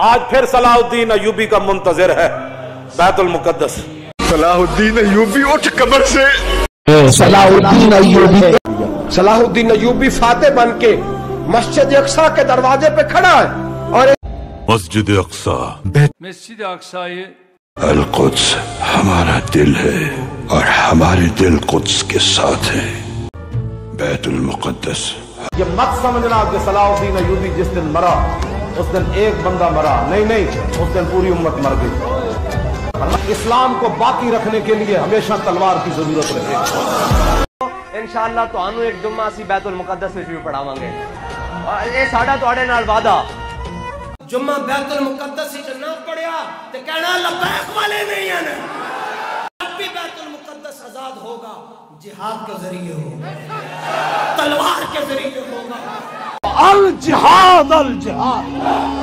आज फिर सलाहुद्दीन अयूबी का मुंतजर है बैतुल मुकद्दस। सलाहुद्दीन अयूबी उठ कमर से। सलाहुद्दीन अयूबी। सलाहुद्दीन अयूबी फाते बन के मस्जिद अक्सा के दरवाजे पे खड़ा है और मस्जिद अक्सा। Mescid-i Aksa'yı अल कुद्स हमारा दिल है और हमारे दिल कुद्स के साथ है। बैतुल मुकद्दस। ये मत समझना कि सलाहुद्दीन अयूबी जिस दिन मरा उस दिन एक बंदा मरा नहीं नहीं उस दिन पूरी उम्मत मर गई इस्लाम को बाकी रखने के लिए हमेशा तलवार की जरूरत रहे ਇਨਸ਼ਾਅੱਲਾ ਤੁਹਾਨੂੰ ਇੱਕ ਜੁਮਾ ਅਸੀਂ ਬੈਤੁਲ ਮੁਕੱਦਸ ਵਿੱਚ ਵੀ ਪੜਾਵਾਂਗੇ ਔਰ ਇਹ ਸਾਡਾ ਤੁਹਾਡੇ ਨਾਲ ਵਾਦਾ ਜੁਮਾ ਬੈਤੁਲ ਮੁਕੱਦਸ ਵਿੱਚ ਨਾ ਪੜਿਆ ਤੇ ਕਹਿਣਾ ਲਬੈਕ ਵਾਲੇ ਨਹੀਂ ਹਨ जब भी बैतुल मुकद्दस आजाद होगा जिहाद के जरिए होगा तलवार के जरिए होगा अल जिहाद अल जिहाद।